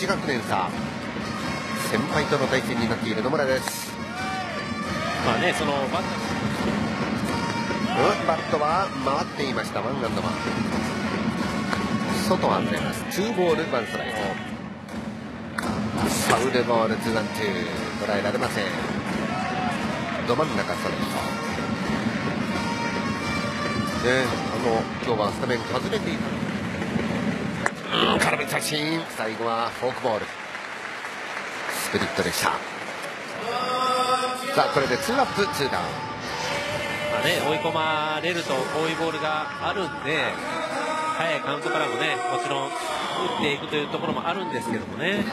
1学年差。先輩との対戦になっている野村です。まあねそのバッうん？バットは回っていました。ワンアンドワン外は外れます。ツーボールワンストライク。ファウルボールツーワンツー。捉えられません。ど真ん中ストレート。ねあの今日はスタメン外れていた三振最後はフォークボール。スプリットでした。さあこれでツーアップツーダウン。まあね、追い込まれるとこういうボールがあるんで早いカウントからもねもちろん打っていくというところもあるんですけどもね。